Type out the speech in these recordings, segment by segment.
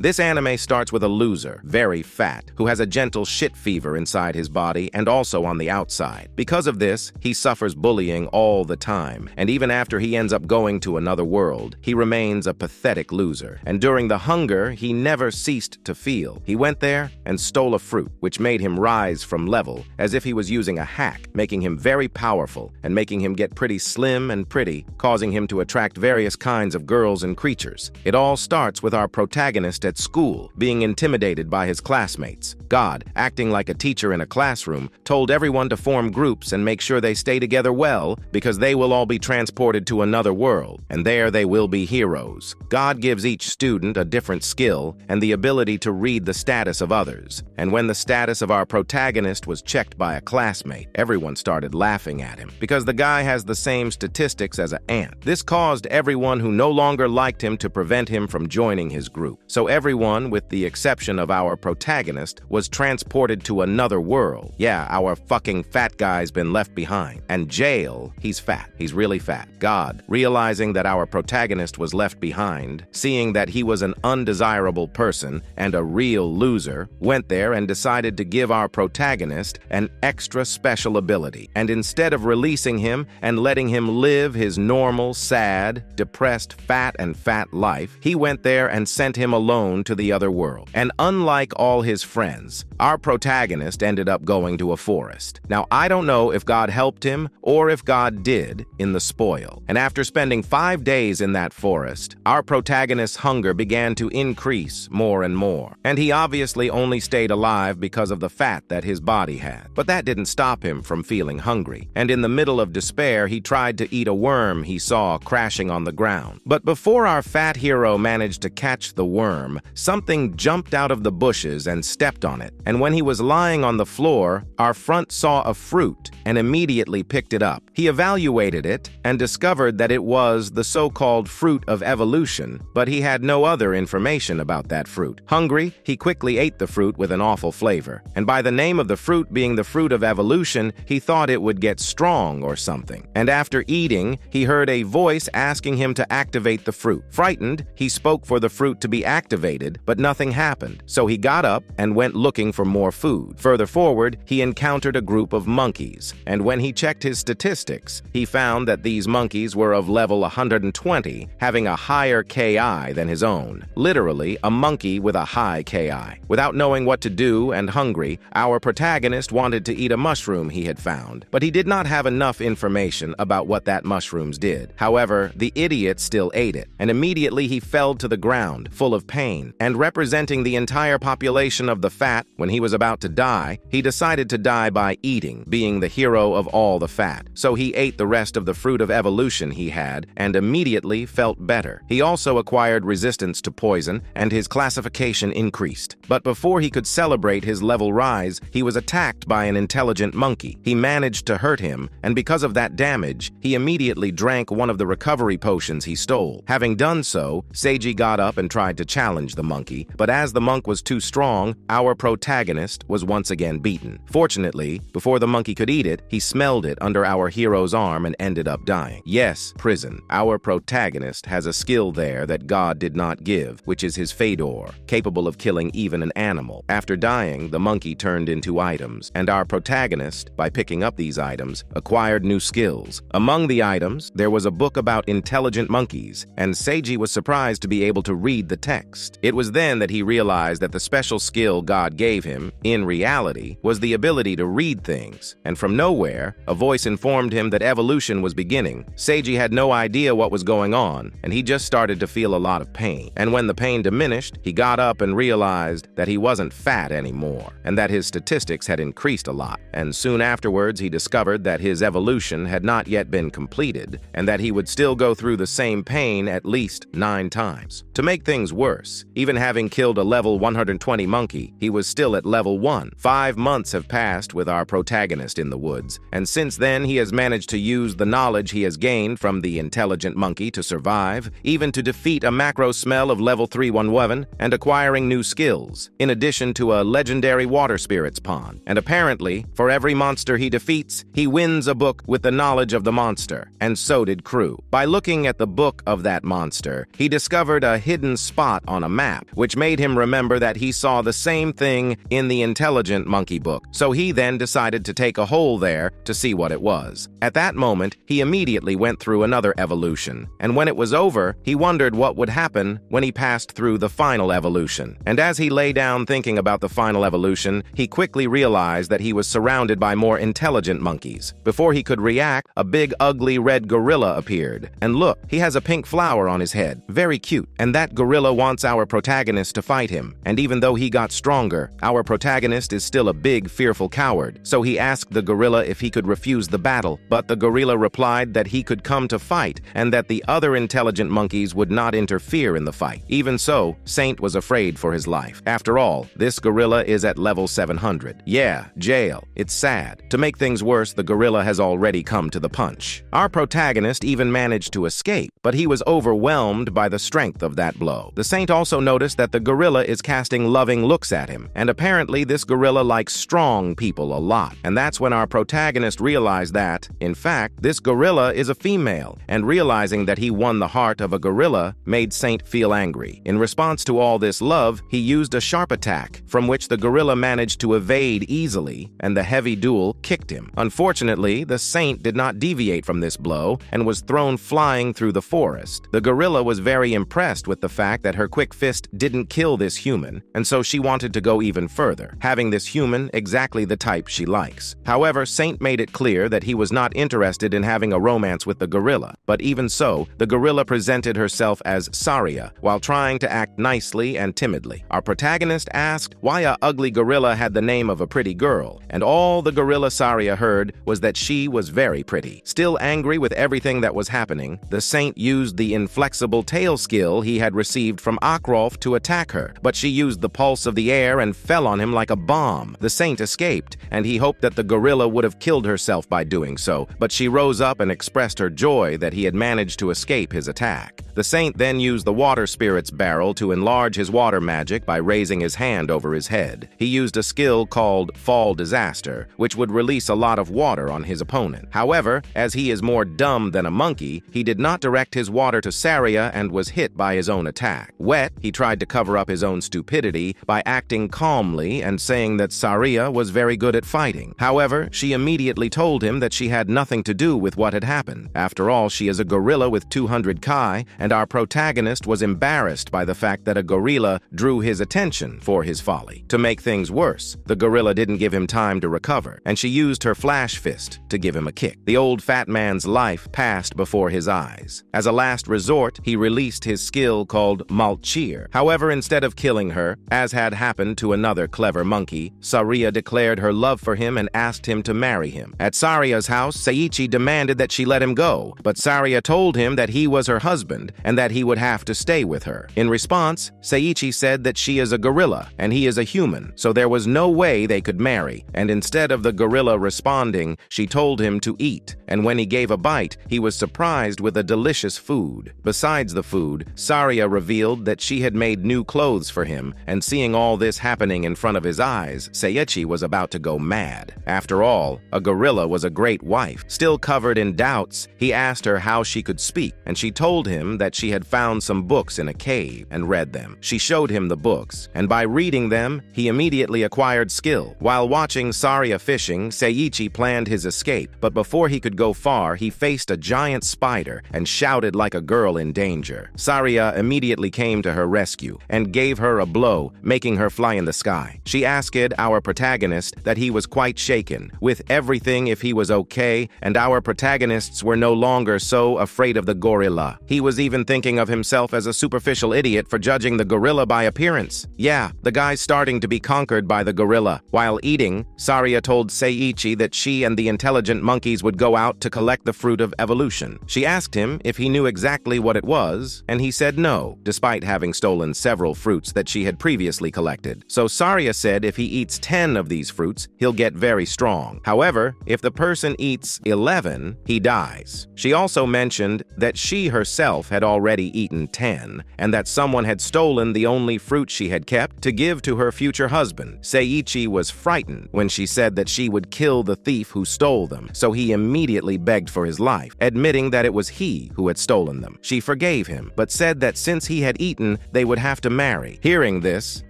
This anime starts with a loser, very fat, who has a gentle shit fever inside his body and also on the outside. Because of this, he suffers bullying all the time, and even after he ends up going to another world, he remains a pathetic loser. And during the hunger, he never ceased to feel. He went there and stole a fruit, which made him rise from level, as if he was using a hack, making him very powerful and making him get pretty slim and pretty, causing him to attract various kinds of girls and creatures. It all starts with our protagonist at school, being intimidated by his classmates. God, acting like a teacher in a classroom, told everyone to form groups and make sure they stay together well because they will all be transported to another world, and there they will be heroes. God gives each student a different skill and the ability to read the status of others. And when the status of our protagonist was checked by a classmate, everyone started laughing at him because the guy has the same statistics as an ant. This caused everyone who no longer liked him to prevent him from joining his group. So everyone, with the exception of our protagonist, was transported to another world. Yeah, our fucking fat guy's been left behind. And jail, he's fat. He's really fat. God, realizing that our protagonist was left behind, seeing that he was an undesirable person and a real loser, went there and decided to give our protagonist an extra special ability. And instead of releasing him and letting him live his normal, sad, depressed, fat, and fat life, he went there and sent him alone to the other world. And unlike all his friends, our protagonist ended up going to a forest. Now, I don't know if God helped him or if God did in the spoil. And after spending five days in that forest, our protagonist's hunger began to increase more and more. And he obviously only stayed alive because of the fat that his body had. But that didn't stop him from feeling hungry. And in the middle of despair, he tried to eat a worm he saw crashing on the ground. But before our fat hero managed to catch the worm, something jumped out of the bushes and stepped on it and when he was lying on the floor, our front saw a fruit and immediately picked it up. He evaluated it and discovered that it was the so-called fruit of evolution, but he had no other information about that fruit. Hungry, he quickly ate the fruit with an awful flavor, and by the name of the fruit being the fruit of evolution, he thought it would get strong or something. And after eating, he heard a voice asking him to activate the fruit. Frightened, he spoke for the fruit to be activated, but nothing happened. So he got up and went looking for more food. Further forward, he encountered a group of monkeys, and when he checked his statistics, he found that these monkeys were of level 120, having a higher KI than his own. Literally, a monkey with a high KI. Without knowing what to do and hungry, our protagonist wanted to eat a mushroom he had found, but he did not have enough information about what that mushrooms did. However, the idiot still ate it, and immediately he fell to the ground, full of pain, and representing the entire population of the fat when when he was about to die, he decided to die by eating, being the hero of all the fat. So he ate the rest of the fruit of evolution he had and immediately felt better. He also acquired resistance to poison and his classification increased. But before he could celebrate his level rise, he was attacked by an intelligent monkey. He managed to hurt him, and because of that damage, he immediately drank one of the recovery potions he stole. Having done so, Seiichi got up and tried to challenge the monkey, but as the monk was too strong, our protagonist was once again beaten. Fortunately, before the monkey could eat it, he smelled it under our hero's arm and ended up dying. Yes, prison. Our protagonist has a skill there that God did not give, which is his Fedor, capable of killing even an animal. After dying, the monkey turned into items, and our protagonist, by picking up these items, acquired new skills. Among the items, there was a book about intelligent monkeys, and Seiichi was surprised to be able to read the text. It was then that he realized that the special skill God gave him, in reality, was the ability to read things, and from nowhere, a voice informed him that evolution was beginning. Seiichi had no idea what was going on, and he just started to feel a lot of pain. And when the pain diminished, he got up and realized that he wasn't fat anymore, and that his statistics had increased a lot. And soon afterwards, he discovered that his evolution had not yet been completed, and that he would still go through the same pain at least nine times. To make things worse, even having killed a level 120 monkey, he was still at level 1. Five months have passed with our protagonist in the woods, and since then he has managed to use the knowledge he has gained from the intelligent monkey to survive, even to defeat a macro smell of level 311 and acquiring new skills, in addition to a legendary water spirits pond. And apparently, for every monster he defeats, he wins a book with the knowledge of the monster, and so did Crew. By looking at the book of that monster, he discovered a hidden spot on a map, which made him remember that he saw the same thing in the intelligent monkey book. So he then decided to take a hole there to see what it was. At that moment, he immediately went through another evolution, and when it was over, he wondered what would happen when he passed through the final evolution. And as he lay down thinking about the final evolution, he quickly realized that he was surrounded by more intelligent monkeys. Before he could react, a big ugly red gorilla appeared. And look, he has a pink flower on his head. Very cute. And that gorilla wants our protagonist to fight him. And even though he got stronger, our protagonist is still a big, fearful coward. So he asked the gorilla if he could refuse the battle. But the gorilla replied that he could come to fight and that the other intelligent monkeys would not interfere in the fight. Even so, Seiichi was afraid for his life. After all, this gorilla is at level 700. Yeah, jail. It's sad. To make things worse, the gorilla has already come to the punch. Our protagonist even managed to escape, but he was overwhelmed by the strength of that blow. The Seiichi also noticed that the gorilla is casting loving looks at him, and apparently this gorilla likes strong people a lot. And that's when our protagonist realized that, in fact, this gorilla is a female, and realizing that he won the heart of a gorilla made Seiichi feel angry. In response to all this love, he used a sharp attack, from which the gorilla managed to evade easily, and the heavy duel kicked him. Unfortunately, the Seiichi did not deviate from this blow and was thrown flying through the forest. The gorilla was very impressed with the fact that her quick fist didn't kill this human, and so she wanted to go even further, having this human exactly the type she likes. However, Seiichi made it clear that he was not interested in having a romance with the gorilla, but even so, the gorilla presented herself as Saria while trying to act nicely and timidly. Our protagonist asked why a ugly gorilla had the name of a pretty girl, and all the gorilla Saria heard was that she was very pretty. Still angry with everything that was happening, the saint used the inflexible tail skill he had received from Akrolf to attack her, but she used the pulse of the air and fell on him like a bomb. The saint escaped, and he hoped that the gorilla would have killed herself by doing so, but she rose up and expressed her joy that he had managed to escape his attack. The saint then used the water spirit's barrel to enlarge his water magic by raising his hand over his head. He used a skill called Fall Disaster, which would release a lot of water on his opponent. However, as he is more dumb than a monkey, he did not direct his water to Saria and was hit by his own attack. Wet, he tried to cover up his own stupidity by acting calmly and saying that Saria was very good at fighting. However, she immediately told him that she had nothing to do with what had happened. After all, she is a gorilla with 200 Kai, and our protagonist was embarrassed by the fact that a gorilla drew his attention for his folly. To make things worse, the gorilla didn't give him time to recover, and she used her flash fist to give him a kick. The old fat man's life passed before his eyes. As a last resort, he released his skill called Malchir. However, instead of killing her, as had happened to another clever monkey, Saria declared her love for him and asked him to marry him. At Saria's house, Seiichi demanded that she let him go, but Saria told him that he was her husband and that he would have to stay with her. In response, Seiichi said that she is a gorilla and he is a human, so there was no way they could marry, and instead of the gorilla responding, she told him to eat, and when he gave a bite, he was surprised with a delicious food. Besides the food, Saria revealed that she had made new clothes for him, and seeing all this happening in front of his eyes, Seiichi was about to go mad. After all, a gorilla was a great wife. Still covered in doubts, he asked her how she could speak, and she told him that she had found some books in a cave and read them. She showed him the books, and by reading them, he immediately acquired skill. While watching Saria fishing, Seiichi planned his escape, but before he could go far, he faced a giant spider and shouted like a girl in danger. Saria immediately came to her rescue and gave her a blow, making her fly in the sky. She asked our protagonist that he was quite shaken, with everything if he was okay, and our protagonists were no longer so afraid of the gorilla. He was even thinking of himself as a superficial idiot for judging the gorilla by appearance. Yeah, the guy's starting to be conquered by the gorilla. While eating, Saria told Seiichi that she and the intelligent monkeys would go out to collect the fruit of evolution. She asked him if he knew exactly what it was, and he said no, despite having stolen several fruits that she had previously collected. So Saria said if he eats 10 of these fruits, he'll get very strong. However, if the person eats 11, he dies. She also mentioned that she herself had already eaten 10, and that someone had stolen the only fruit she had kept to give to her future husband. Seiichi was frightened when she said that she would kill the thief who stole them, so he immediately begged for his life, admitting that it was he who had stolen them. She forgave him, but said that since he had eaten, they would have to marry. Hearing this,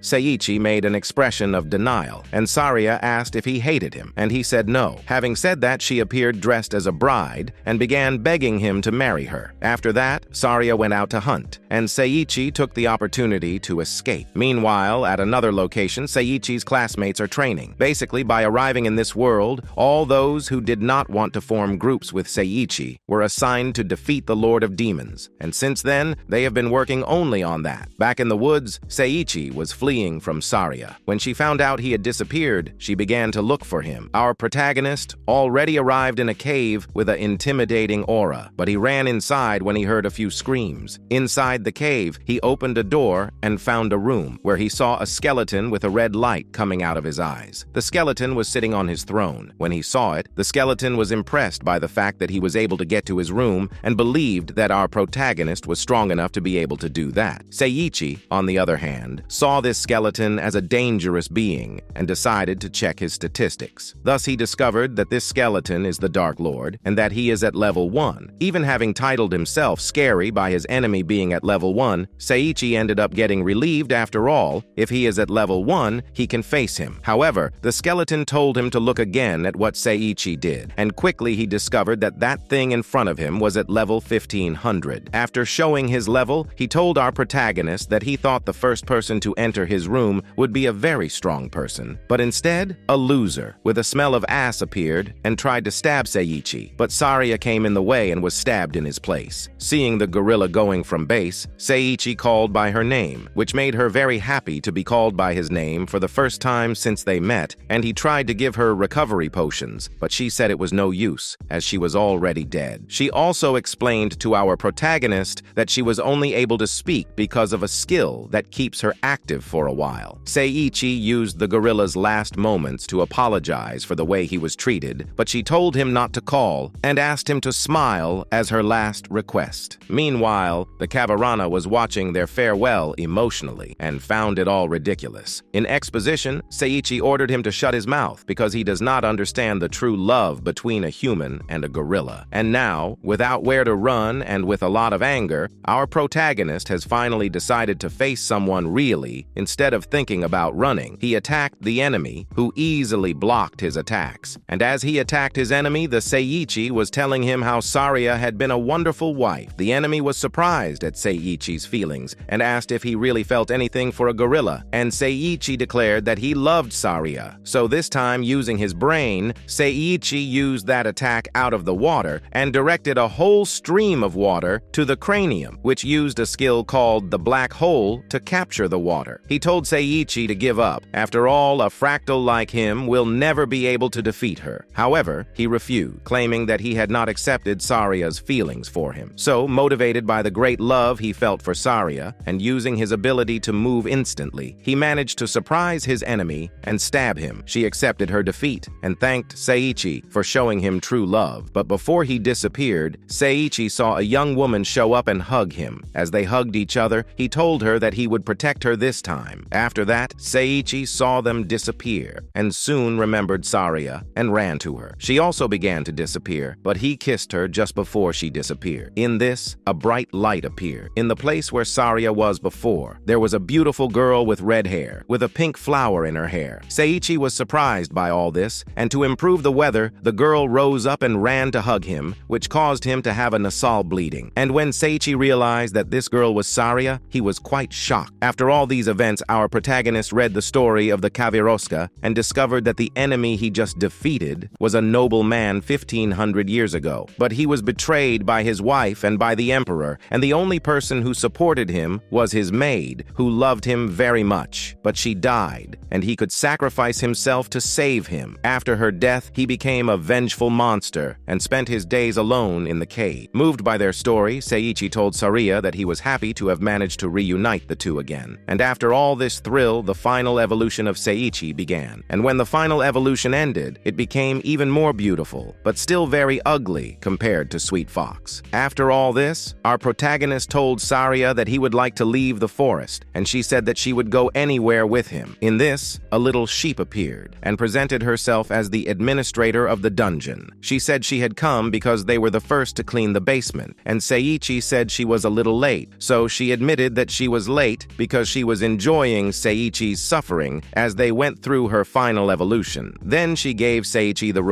Seiichi made an expression of denial, and Saria asked if he hated him, and he said no. Having said that, she appeared dressed as a bride and began begging him to marry her. After that, Saria went out to hunt, and Seiichi took the opportunity to escape. Meanwhile, at another location, Seiichi's classmates are training. Basically, by arriving in this world, all those who did not want to form groups with Seiichi were assigned to defeat the Lord of Demons, and since then, they have been working only on that. Back in the woods, Seiichi was fleeing from Saria. When she found out he had disappeared, she began to look for him. Our protagonist already arrived in a cave with an intimidating aura, but he ran inside when he heard a few screams. Inside the cave, he opened a door and found a room where he saw a skeleton with a red light coming out of his eyes. The skeleton was sitting on his throne. When he saw it, the skeleton was impressed by the fact that he was able to get to his room and believed that our protagonist was strong enough to be able to do that. Seiichi, on the other hand, saw this skeleton as a dangerous being and decided to check his statistics. Thus, he discovered that this skeleton is the Dark Lord and that he is at level 1. Even having titled himself scary by his enemy being at level 1, Seiichi ended up getting relieved after all. If he is at level 1, he can face him. However, the skeleton told him to look again at what Seiichi did, and quickly he discovered that that thing in front of him was at level 1500. After showing his level, he told our protagonist that he thought the first person to enter his room would be a very strong person, but instead, a loser, with a smell of ass appeared and tried to stab Seiichi, but Saria came in the way and was stabbed in his place. Seeing the gorilla going from base, Seiichi called by her name, which made her very happy to be called by his name for the first time since they met, and he tried to give her recovery potions, but she said it was no use, as she was already dead. She also explained to our protagonist that she was only able to speak because of a skill that keeps her active for a while. Seiichi used the gorilla's last moments to apologize for the way he was treated, but she told him not to call and asked him to smile as her last request. Meanwhile, the Cavarana was watching their farewell emotionally and found it all ridiculous. In exposition, Seiichi ordered him to shut his mouth because he does not understand the true love between a human and a gorilla. And now, without where to run and with a lot of anger, our protagonist has finally decided to face someone really instead of thinking about running. He attacked the enemy, who easily blocked his attacks. And as he attacked his enemy, the Seiichi was telling him how Saria had been a wonderful wife. The enemy was surprised at Seiichi's feelings and asked if he really felt anything for a gorilla, and Seiichi declared that he loved Saria. So this time, using his brain, Seiichi used that attack out of the water and directed a whole stream of water to the cranium, which used a skill called the black hole to capture the water. He told Seiichi to give up. After all, a fractal like him will never be able to defeat her. However, he refused, claiming that he had not accepted Saria's feelings for him. So, motivated by the great love he felt for Saria, and using his ability to move instantly, he managed to surprise his enemy and stab him. She accepted her defeat and thanked Seiichi for showing him true love. But before he disappeared, Seiichi saw a young woman show up and hug him. As they hugged each other, he told her that he would protect her this time. After that, Seiichi saw them disappear and soon remembered Saria and ran to her. She also began to disappear, but he kissed her just before she disappeared. In this, a bright light appeared. In the place where Saria was before, there was a beautiful girl with red hair, with a pink flower in her hair. Seiichi was surprised by all this, and to improve the weather, the girl rose up and ran to hug him, which caused him to have a nasal bleeding. And when Seiichi realized that this girl was Saria, he was quite shocked. After all these events, our protagonist read the story of the Kaviroska and discovered that the enemy he just defeated was a noble man 1500 years ago. But he was betrayed by his wife and by the emperor, and the only person who supported him was his maid, who loved him very much. But she died, and he could sacrifice himself to save him. After her death, he became a vengeful monster and spent his days alone in the cave. Moved by their story, Seiichi told Saria that he was happy to have managed to reunite the two again. And after all this thrill, the final evolution of Seiichi began. And when the final evolution ended, it became even more beautiful beautiful, but still very ugly compared to Sweet Fox. After all this, our protagonist told Saria that he would like to leave the forest, and she said that she would go anywhere with him. In this, a little sheep appeared and presented herself as the administrator of the dungeon. She said she had come because they were the first to clean the basement, and Seiichi said she was a little late, so she admitted that she was late because she was enjoying Seiichi's suffering as they went through her final evolution. Then she gave Seiichi the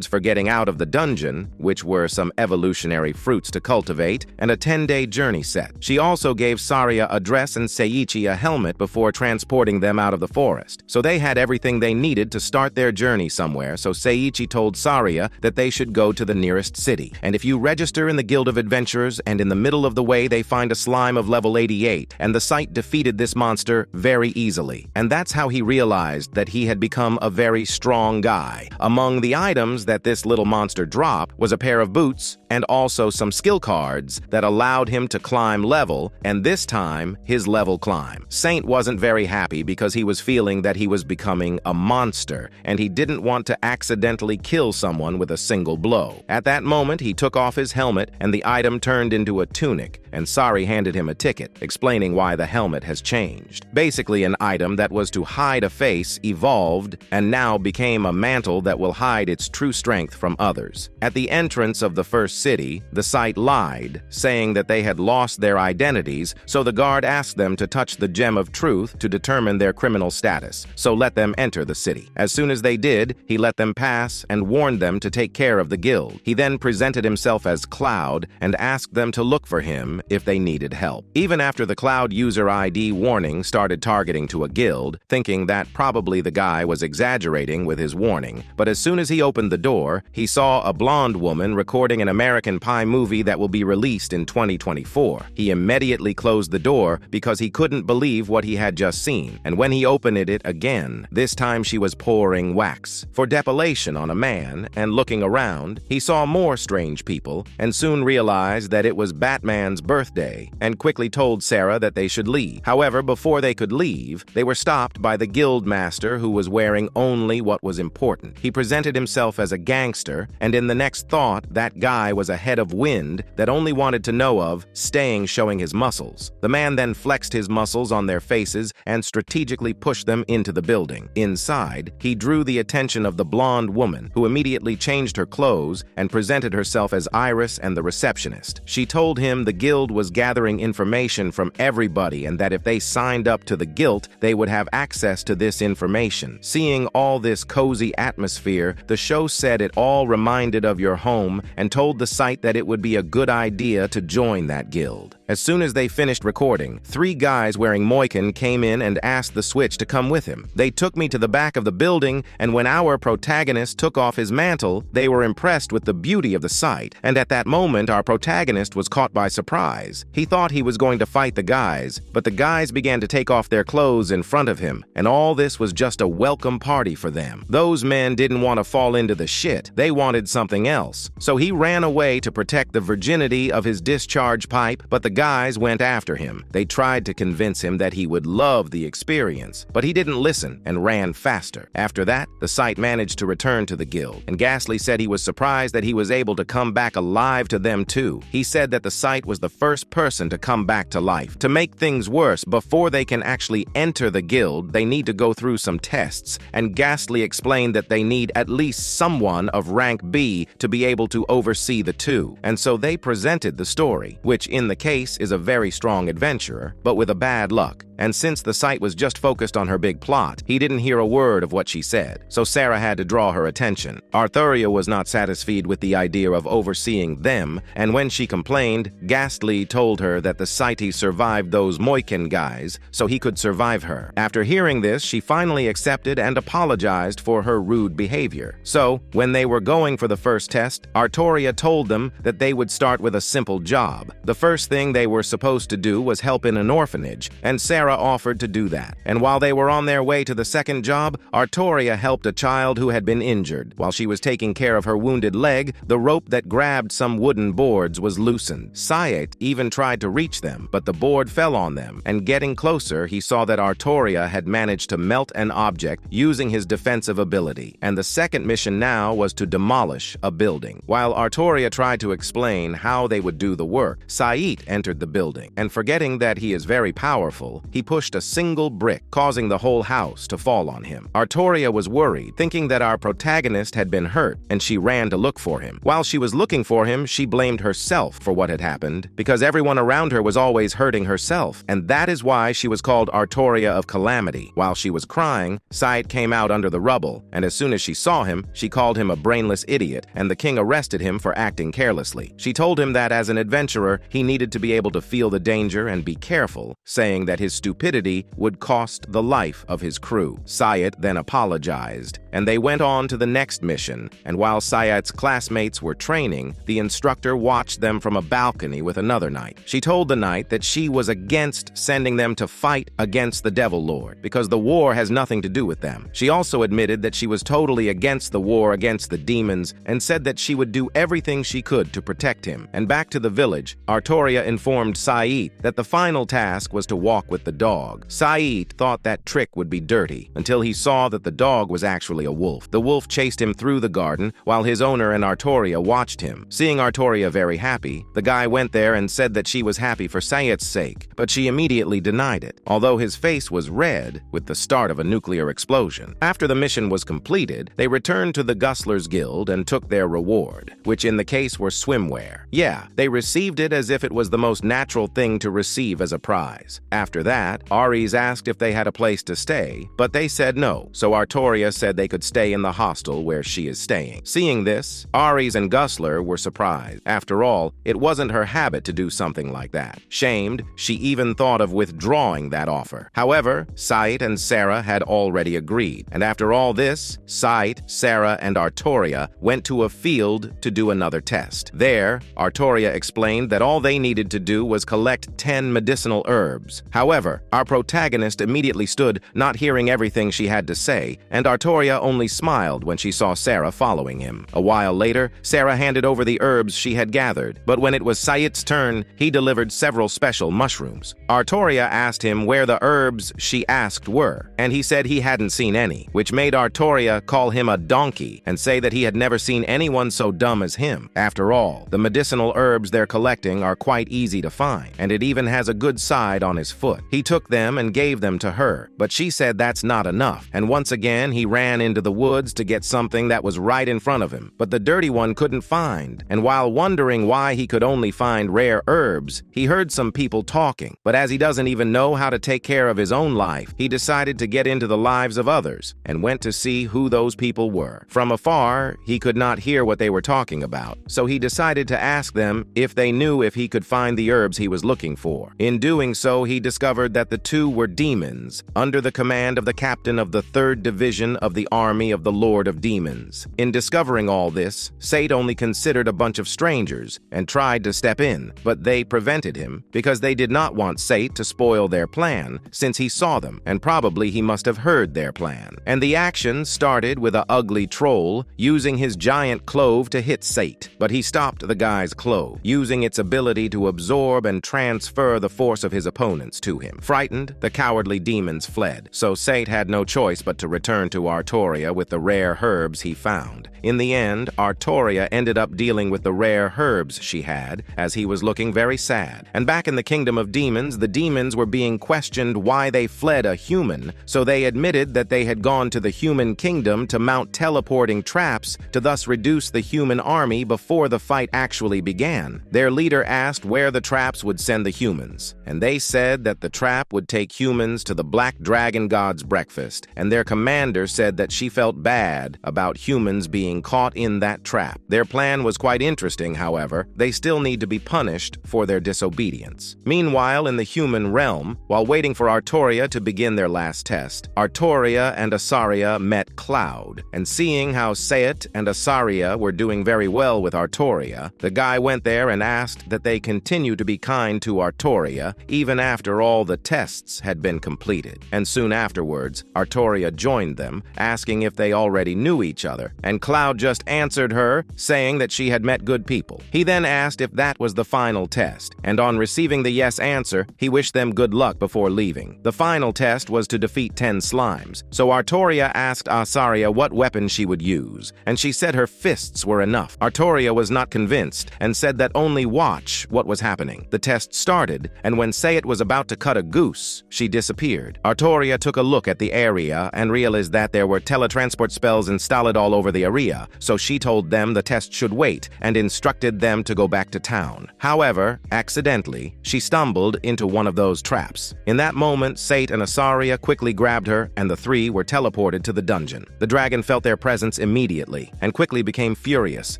rewards for getting out of the dungeon, which were some evolutionary fruits to cultivate, and a 10-day journey set. She also gave Saria a dress and Seiichi a helmet before transporting them out of the forest. So they had everything they needed to start their journey somewhere, so Seiichi told Saria that they should go to the nearest city. And if you register in the Guild of Adventurers and in the middle of the way they find a slime of level 88, and the site defeated this monster very easily. And that's how he realized that he had become a very strong guy. Among the items that this little monster dropped was a pair of boots and also some skill cards that allowed him to climb level, and this time, his level climb. Seiichi wasn't very happy because he was feeling that he was becoming a monster, and he didn't want to accidentally kill someone with a single blow. At that moment, he took off his helmet, and the item turned into a tunic, and Sari handed him a ticket, explaining why the helmet has changed. Basically, an item that was to hide a face evolved and now became a mantle that will hide its true strength from others. At the entrance of the first city, the site lied, saying that they had lost their identities, so the guard asked them to touch the gem of truth to determine their criminal status, so let them enter the city. As soon as they did, he let them pass and warned them to take care of the guild. He then presented himself as Cloud and asked them to look for him if they needed help. Even after the Cloud user ID warning started targeting to a guild, thinking that probably the guy was exaggerating with his warning, but as soon as he opened the door, he saw a blonde woman recording an American Pie movie that will be released in 2024. He immediately closed the door because he couldn't believe what he had just seen, and when he opened it again, this time she was pouring wax for depilation on a man, and looking around, he saw more strange people and soon realized that it was Batman's birthday and quickly told Sarah that they should leave. However, before they could leave, they were stopped by the guild master who was wearing only what was important. He presented himself as a gangster, and in the next thought, that guy was a head of wind that only wanted to know of staying showing his muscles. The man then flexed his muscles on their faces and strategically pushed them into the building. Inside, he drew the attention of the blonde woman, who immediately changed her clothes and presented herself as Iris and the receptionist. She told him the guild was gathering information from everybody and that if they signed up to the guild, they would have access to this information. Seeing all this cozy atmosphere, the show said it all reminded of your home and told the site that it would be a good idea to join that guild. As soon as they finished recording, three guys wearing Moiken came in and asked the Switch to come with him. They took me to the back of the building, and when our protagonist took off his mantle, they were impressed with the beauty of the sight, and at that moment our protagonist was caught by surprise. He thought he was going to fight the guys, but the guys began to take off their clothes in front of him, and all this was just a welcome party for them. Those men didn't want to fall into the shit, they wanted something else. So he ran away to protect the virginity of his discharge pipe, but the guys went after him. They tried to convince him that he would love the experience, but he didn't listen and ran faster. After that, the site managed to return to the guild, and Ghastly said he was surprised that he was able to come back alive to them too. He said that the site was the first person to come back to life. To make things worse, before they can actually enter the guild, they need to go through some tests, and Ghastly explained that they need at least someone of rank B to be able to oversee the two. And so they presented the story, which in the case is a very strong adventurer, but with a bad luck. And since the site was just focused on her big plot, he didn't hear a word of what she said, so Sarah had to draw her attention. Artoria was not satisfied with the idea of overseeing them, and when she complained, Ghastly told her that the Sighty survived those Moiken guys, so he could survive her. After hearing this, she finally accepted and apologized for her rude behavior. So, when they were going for the first test, Artoria told them that they would start with a simple job. The first thing they were supposed to do was help in an orphanage, and Sarah Sarah offered to do that. And while they were on their way to the second job, Artoria helped a child who had been injured. While she was taking care of her wounded leg, the rope that grabbed some wooden boards was loosened. Seiichi even tried to reach them, but the board fell on them, and getting closer, he saw that Artoria had managed to melt an object using his defensive ability. And the second mission now was to demolish a building. While Artoria tried to explain how they would do the work, Seiichi entered the building, and forgetting that he is very powerful, he pushed a single brick, causing the whole house to fall on him. Artoria was worried, thinking that our protagonist had been hurt, and she ran to look for him. While she was looking for him, she blamed herself for what had happened, because everyone around her was always hurting herself, and that is why she was called Artoria of Calamity. While she was crying, Seiichi came out under the rubble, and as soon as she saw him, she called him a brainless idiot, and the king arrested him for acting carelessly. She told him that as an adventurer, he needed to be able to feel the danger and be careful, saying that his stupidity would cost the life of his crew. Seiichi then apologized, and they went on to the next mission, and while Seiichi's classmates were training, the instructor watched them from a balcony with another knight. She told the knight that she was against sending them to fight against the Devil Lord, because the war has nothing to do with them. She also admitted that she was totally against the war against the demons and said that she would do everything she could to protect him. And back to the village, Artoria informed Seiichi that the final task was to walk with the dog. Seiichi thought that trick would be dirty until he saw that the dog was actually a wolf. The wolf chased him through the garden while his owner and Artoria watched him. Seeing Artoria very happy, the guy went there and said that she was happy for Seiichi's sake, but she immediately denied it, although his face was red with the start of a nuclear explosion. After the mission was completed, they returned to the Gustlers Guild and took their reward, which in the case were swimwear. Yeah, they received it as if it was the most natural thing to receive as a prize. After that, Ares asked if they had a place to stay, but they said no, so Artoria said they could stay in the hostel where she is staying. Seeing this, Ares and Gustler were surprised. After all, it wasn't her habit to do something like that. Shamed, she even thought of withdrawing that offer. However, Seiichi and Sarah had already agreed, and after all this, Seiichi, Sarah, and Artoria went to a field to do another test. There, Artoria explained that all they needed to do was collect 10 medicinal herbs. However, our protagonist immediately stood, not hearing everything she had to say, and Artoria only smiled when she saw Sarah following him. A while later, Sarah handed over the herbs she had gathered, but when it was Seiichi's turn, he delivered several special mushrooms. Artoria asked him where the herbs she asked were, and he said he hadn't seen any, which made Artoria call him a donkey and say that he had never seen anyone so dumb as him. After all, the medicinal herbs they're collecting are quite easy to find, and it even has a good side on his foot. He took them and gave them to her, but she said that's not enough, and once again he ran into the woods to get something that was right in front of him, but the dirty one couldn't find, and while wondering why he could only find rare herbs, he heard some people talking, but as he doesn't even know how to take care of his own life, he decided to get into the lives of others and went to see who those people were. From afar, he could not hear what they were talking about, so he decided to ask them if they knew if he could find the herbs he was looking for. In doing so, he discovered that the two were demons, under the command of the captain of the 3rd Division of the Army of the Lord of Demons. In discovering all this, Seiichi only considered a bunch of strangers and tried to step in, but they prevented him because they did not want Seiichi to spoil their plan since he saw them, and probably he must have heard their plan. And the action started with a ugly troll using his giant clove to hit Seiichi, but he stopped the guy's clove, using its ability to absorb and transfer the force of his opponents to him. Frightened, the cowardly demons fled, so Seiichi had no choice but to return to Artoria with the rare herbs he found. In the end, Artoria ended up dealing with the rare herbs she had, as he was looking very sad. And back in the Kingdom of Demons, the demons were being questioned why they fled a human, so they admitted that they had gone to the human kingdom to mount teleporting traps to thus reduce the human army before the fight actually began. Their leader asked where the traps would send the humans, and they said that the trap would take humans to the Black Dragon God's breakfast, and their commander said that she felt bad about humans being caught in that trap. Their plan was quite interesting, however. They still need to be punished for their disobedience. Meanwhile, in the human realm, while waiting for Artoria to begin their last test, Artoria and Asaria met Cloud, and seeing how Seiichi and Asaria were doing very well with Artoria, the guy went there and asked that they continue to be kind to Artoria even after all the tests had been completed. And soon afterwards, Artoria joined them, asking if they already knew each other, and Cloud just answered her, saying that she had met good people. He then asked if that was the final test, and on receiving the yes answer, he wished them good luck before leaving. The final test was to defeat 10 slimes, so Artoria asked Asaria what weapon she would use, and she said her fists were enough. Artoria was not convinced and said that only watch what was happening. The test started, and when Seiichi was about to cut a goose, she disappeared. Artoria took a look at the area and realized that there were teletransport spells installed all over the area, so she told them the test should wait and instructed them to go back to town. However, accidentally, she stumbled into one of those traps. In that moment, Seiichi and Asaria quickly grabbed her, and the three were teleported to the dungeon. The dragon felt their presence immediately and quickly became furious,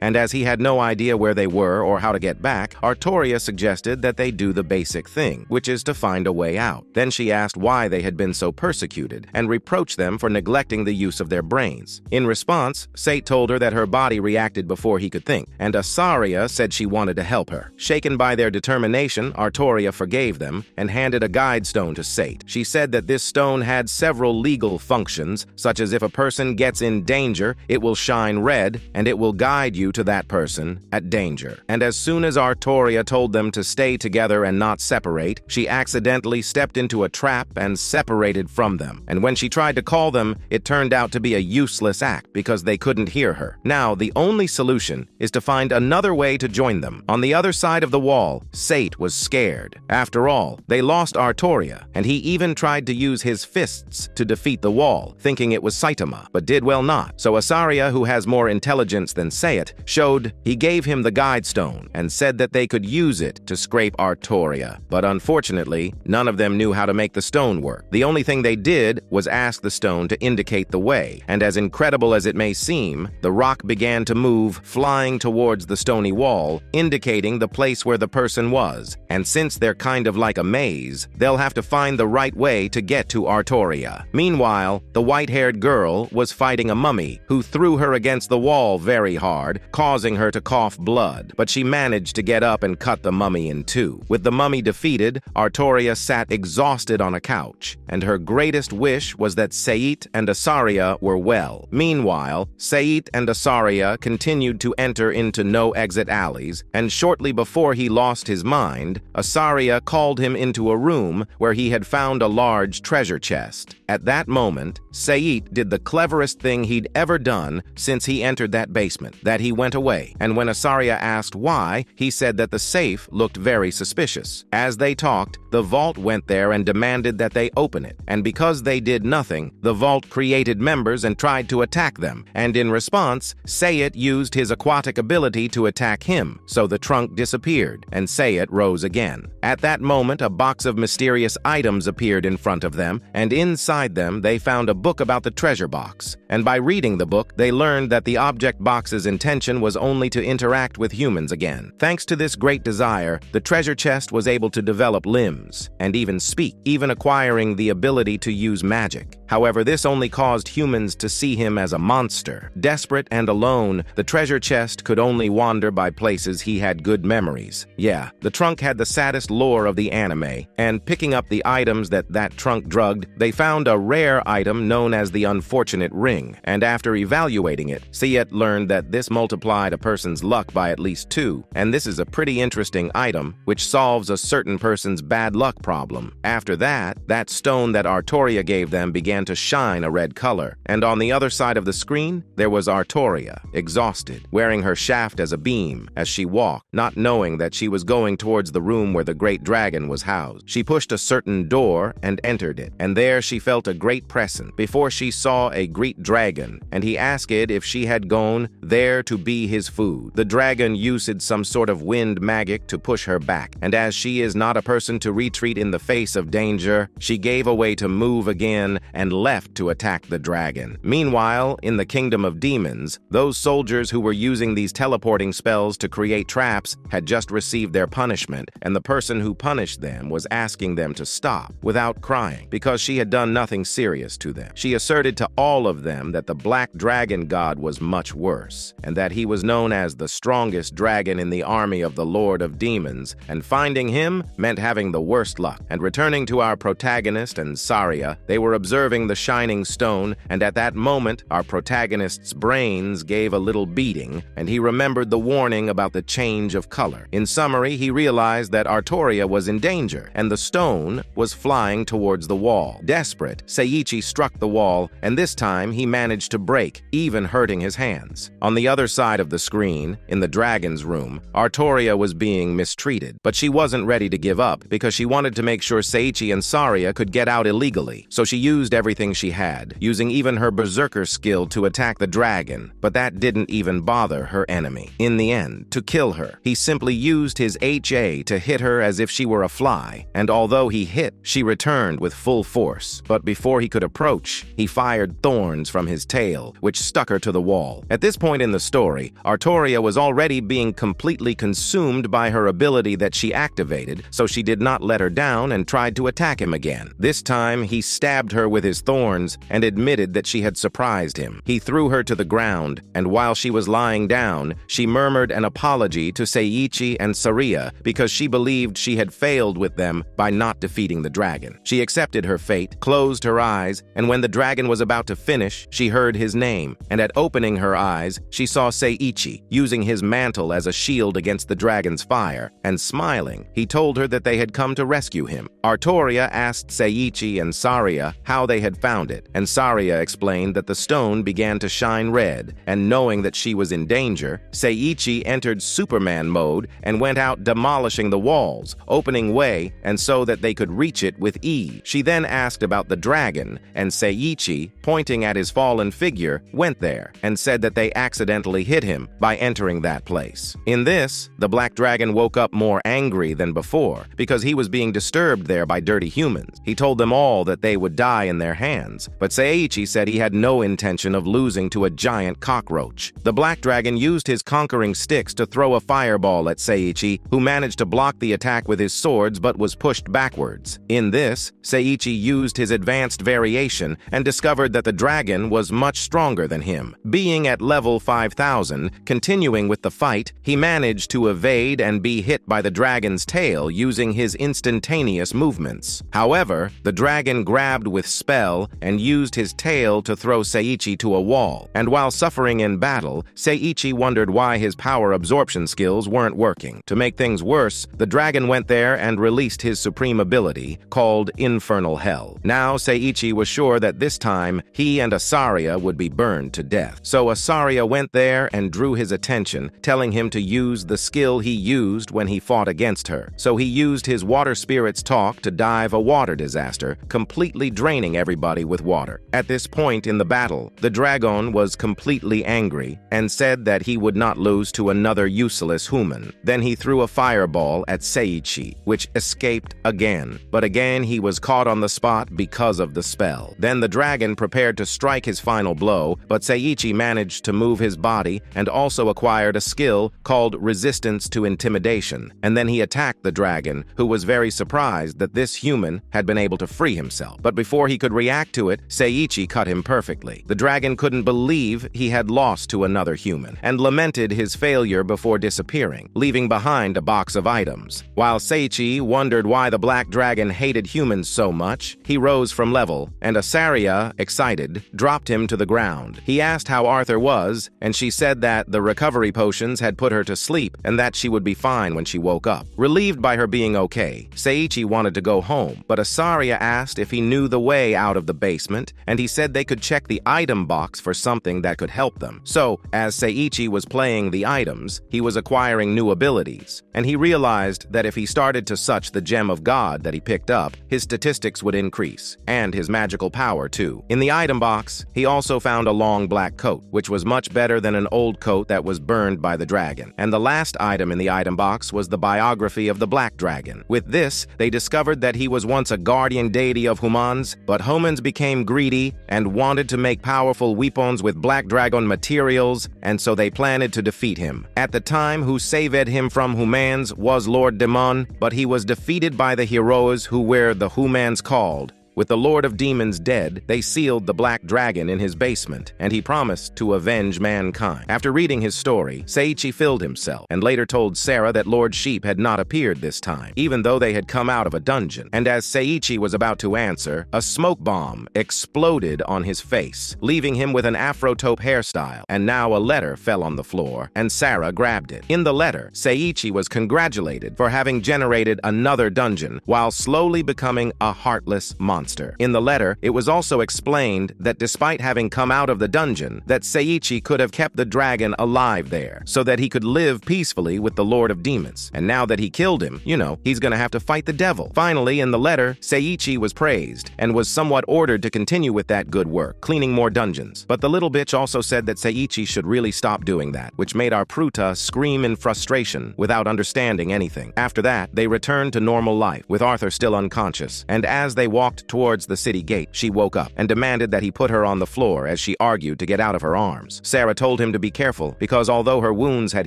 and as he had no idea where they were or how to get back, Artoria suggested that they do the basic thing, which is to find a way out. Then she asked why they had been so persecuted and reproached them for neglecting the use of their brains. In response, Seiichi told her that her body reacted before he could think, and Asaria said she wanted to help her. Shaken by their determination, Artoria forgave them and handed a guide stone to Seiichi. She said that this stone had several legal functions, such as if a person gets in danger, it will shine red and it will guide you to that person at danger. And as soon as Artoria told them to stay together and not separate, she accidentally stepped into a trap and separated from them. And when she tried to call them, it turned out to be a useless act because they couldn't hear her. Now, the only solution is to find another way to join them. On the other side of the wall, Seiichi was scared. After all, they lost Artoria, and he even tried to use his fists to defeat the wall, thinking it was Saitama, but did well not. So Asaria, who has more intelligence than Seiichi, showed he gave him the guide stone and said that they could use it to scrape Artoria. But unfortunately, none of them knew how to make the stone work. The only thing they did was ask the stone to indicate the way, and as incredible as it may seem, the rock began to move, flying towards the stony wall, indicating the place where the person was. And since they're kind of like a maze, they'll have to find the right way to get to Artoria. Meanwhile, the white-haired girl was fighting a mummy, who threw her against the wall very hard, causing her to cough blood. But she managed to get up and cut the mummy in two. With the mummy defeated, Artoria sat exhausted on a couch, and her greatest wish was that Seiichi and Asaria were well. Meanwhile, Seiichi and Asaria continued to enter into no-exit alleys, and shortly before he lost his mind, Asaria called him into a room where he had found a large treasure chest. At that moment, Seiichi did the cleverest thing he'd ever done since he entered that basement, that he went away, and when Asaria asked why, he said that the safe looked very suspicious. As they talked, the vault went there and demanded that they open it, and because they did nothing, the vault created members and tried to attack them, and in response, Seiichi used his aquatic ability to attack him, so the trunk disappeared, and Seiichi rose again. At that moment, a box of mysterious items appeared in front of them, and inside them they found a book about the treasure box. And by reading the book, they learned that the object box's intention was only to interact with humans again. Thanks to this great desire, the treasure chest was able to develop limbs and even speak, even acquiring the ability to use magic. However, this only caused humans to see him as a monster. Desperate and alone, the treasure chest could only wander by places he had good memories. Yeah, the trunk had the saddest lore of the anime, and picking up the items that that trunk drugged, they found a rare item known as the Unfortunate Ring, and after evaluating it, Seiichi learned that this multiplied a person's luck by at least two, and this is a pretty interesting item, which solves a certain person's bad luck problem. After that, that stone that Artoria gave them began to shine a red color, and on the other side of the screen, there was Artoria, exhausted, wearing her shaft as a beam as she walked, not knowing that she was going towards the room where the great dragon was housed. She pushed a certain door and entered it, and there she felt a great presence before she saw a great dragon, and he asked it if she had gone there to be his food. The dragon used some sort of wind magic to push her back, and as she is not a person to retreat in the face of danger, she gave away to move again and and left to attack the dragon. Meanwhile, in the Kingdom of Demons, those soldiers who were using these teleporting spells to create traps had just received their punishment, and the person who punished them was asking them to stop without crying because she had done nothing serious to them. She asserted to all of them that the black dragon god was much worse, and that he was known as the strongest dragon in the army of the Lord of Demons, and finding him meant having the worst luck. And returning to our protagonist and Saria, they were observing the shining stone, and at that moment, our protagonist's brains gave a little beating, and he remembered the warning about the change of color. In summary, he realized that Artoria was in danger, and the stone was flying towards the wall. Desperate, Seiichi struck the wall, and this time he managed to break, even hurting his hands. On the other side of the screen, in the dragon's room, Artoria was being mistreated, but she wasn't ready to give up because she wanted to make sure Seiichi and Saria could get out illegally. So she used everything she had, using even her berserker skill to attack the dragon, but that didn't even bother her enemy. In the end, to kill her, he simply used his HA to hit her as if she were a fly, and although he hit, she returned with full force. But before he could approach, he fired thorns from his tail, which stuck her to the wall. At this point in the story, Artoria was already being completely consumed by her ability that she activated, so she did not let her down and tried to attack him again. This time, he stabbed her with his thorns and admitted that she had surprised him. He threw her to the ground, and while she was lying down, she murmured an apology to Seiichi and Saria because she believed she had failed with them by not defeating the dragon. She accepted her fate, closed her eyes, and when the dragon was about to finish, she heard his name, and at opening her eyes, she saw Seiichi, using his mantle as a shield against the dragon's fire, and smiling, he told her that they had come to rescue him. Artoria asked Seiichi and Saria how they had found it, and Saria explained that the stone began to shine red, and knowing that she was in danger, Seiichi entered Superman mode and went out demolishing the walls, opening way and so that they could reach it with ease. She then asked about the dragon, and Seiichi, pointing at his fallen figure, went there and said that they accidentally hit him by entering that place. In this, the black dragon woke up more angry than before because he was being disturbed there by dirty humans. He told them all that they would die in their hands, but Seiichi said he had no intention of losing to a giant cockroach. The black dragon used his conquering sticks to throw a fireball at Seiichi, who managed to block the attack with his swords but was pushed backwards. In this, Seiichi used his advanced variation and discovered that the dragon was much stronger than him. Being at level 5000, continuing with the fight, he managed to evade and be hit by the dragon's tail using his instantaneous movements. However, the dragon grabbed with spell and used his tail to throw Seiichi to a wall, and while suffering in battle, Seiichi wondered why his power absorption skills weren't working. To make things worse, the dragon went there and released his supreme ability, called Infernal Hell. Now Seiichi was sure that this time he and Asaria would be burned to death. So Asaria went there and drew his attention, telling him to use the skill he used when he fought against her. So he used his water spirit's talk to dive a water disaster, completely draining everybody with water. At this point in the battle, the dragon was completely angry and said that he would not lose to another useless human. Then he threw a fireball at Seiichi, which escaped again. But again he was caught on the spot because of the spell. Then the dragon prepared to strike his final blow, but Seiichi managed to move his body and also acquired a skill called Resistance to Intimidation. And then he attacked the dragon, who was very surprised that this human had been able to free himself. But before he could react to it, Seiichi cut him perfectly. The dragon couldn't believe he had lost to another human and lamented his failure before disappearing, leaving behind a box of items. While Seiichi wondered why the black dragon hated humans so much, he rose from level, and Asaria, excited, dropped him to the ground. He asked how Arthur was, and she said that the recovery potions had put her to sleep and that she would be fine when she woke up. Relieved by her being okay, Seiichi wanted to go home, but Asaria asked if he knew the way out of the basement, and he said they could check the item box for something that could help them. So, as Seiichi was playing the items, he was acquiring new abilities, and he realized that if he started to such the gem of God that he picked up, his statistics would increase, and his magical power too. In the item box, he also found a long black coat, which was much better than an old coat that was burned by the dragon. And the last item in the item box was the biography of the black dragon. With this, they discovered that he was once a guardian deity of humans, but Romans became greedy and wanted to make powerful weapons with Black Dragon materials, and so they planned to defeat him. At the time, who saved him from humans was Lord Demon, but he was defeated by the heroes who were the humans called, with the Lord of Demons dead, they sealed the Black Dragon in his basement, and he promised to avenge mankind. After reading his story, Seiichi filled himself, and later told Saria that Lord Sheep had not appeared this time, even though they had come out of a dungeon. And as Seiichi was about to answer, a smoke bomb exploded on his face, leaving him with an afro-taupe hairstyle, and now a letter fell on the floor, and Saria grabbed it. In the letter, Seiichi was congratulated for having generated another dungeon, while slowly becoming a heartless monster monster. In the letter, it was also explained that despite having come out of the dungeon, that Seiichi could have kept the dragon alive there, so that he could live peacefully with the Lord of Demons. And now that he killed him, you know, he's gonna have to fight the devil. Finally, in the letter, Seiichi was praised and was somewhat ordered to continue with that good work, cleaning more dungeons. But the little bitch also said that Seiichi should really stop doing that, which made our Pruta scream in frustration without understanding anything. After that, they returned to normal life, with Arthur still unconscious, and as they walked towards the city gate, she woke up and demanded that he put her on the floor as she argued to get out of her arms. Saria told him to be careful because although her wounds had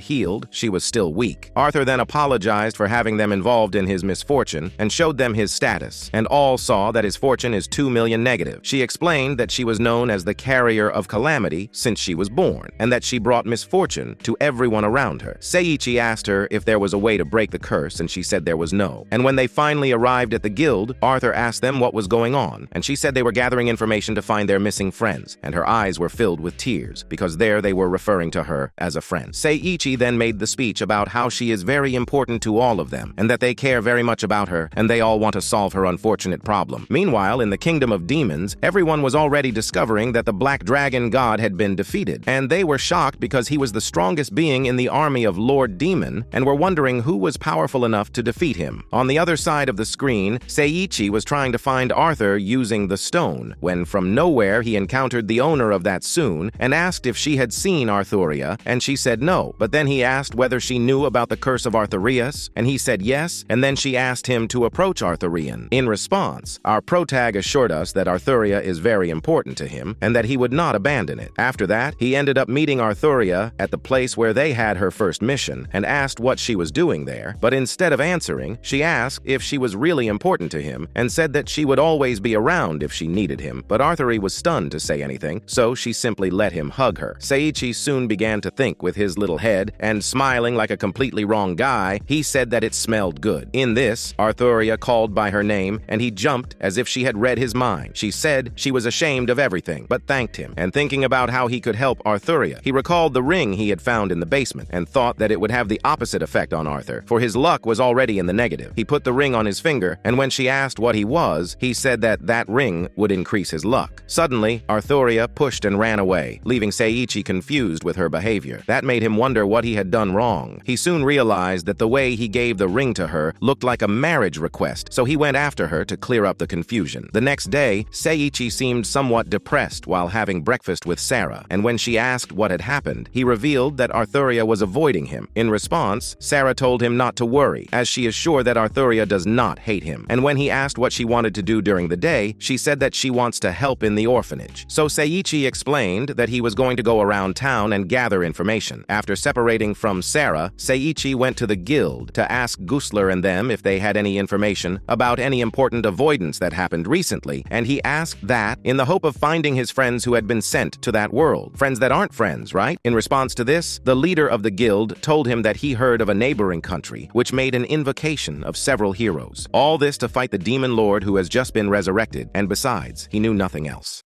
healed, she was still weak. Arthur then apologized for having them involved in his misfortune and showed them his status, and all saw that his fortune is 2 million negative. She explained that she was known as the carrier of calamity since she was born, and that she brought misfortune to everyone around her. Seiichi asked her if there was a way to break the curse, and she said there was no. And when they finally arrived at the guild, Arthur asked them what was going on, and she said they were gathering information to find their missing friends, and her eyes were filled with tears, because there they were referring to her as a friend. Seiichi then made the speech about how she is very important to all of them, and that they care very much about her, and they all want to solve her unfortunate problem. Meanwhile, in the Kingdom of Demons, everyone was already discovering that the Black Dragon God had been defeated, and they were shocked because he was the strongest being in the army of Lord Demon, and were wondering who was powerful enough to defeat him. On the other side of the screen, Seiichi was trying to find Arthur using the stone, when from nowhere he encountered the owner of that Soon and asked if she had seen Artoria, and she said no. But then he asked whether she knew about the curse of Arthurius, and he said yes, and then she asked him to approach Arthurian. In response, our protag assured us that Artoria is very important to him, and that he would not abandon it. After that, he ended up meeting Artoria at the place where they had her first mission, and asked what she was doing there, but instead of answering, she asked if she was really important to him, and said that she would always be around if she needed him, but Arthuri was stunned to say anything, so she simply let him hug her. Seiichi soon began to think with his little head, and smiling like a completely wrong guy, he said that it smelled good. In this, Artoria called by her name, and he jumped as if she had read his mind. She said she was ashamed of everything, but thanked him, and thinking about how he could help Artoria, he recalled the ring he had found in the basement, and thought that it would have the opposite effect on Arthur, for his luck was already in the negative. He put the ring on his finger, and when she asked what he was, he said that that ring would increase his luck. Suddenly, Artoria pushed and ran away, leaving Seiichi confused with her behavior. That made him wonder what he had done wrong. He soon realized that the way he gave the ring to her looked like a marriage request, so he went after her to clear up the confusion. The next day, Seiichi seemed somewhat depressed while having breakfast with Saria, and when she asked what had happened, he revealed that Artoria was avoiding him. In response, Saria told him not to worry, as she is sure that Artoria does not hate him. And when he asked what she wanted to do during the day, she said that she wants to help in the orphanage. So Seiichi explained that he was going to go around town and gather information. After separating from Saria, Seiichi went to the guild to ask Gusler and them if they had any information about any important avoidance that happened recently, and he asked that in the hope of finding his friends who had been sent to that world. Friends that aren't friends, right? In response to this, the leader of the guild told him that he heard of a neighboring country, which made an invocation of several heroes. All this to fight the demon lord who has just been resurrected, and besides, he knew nothing else.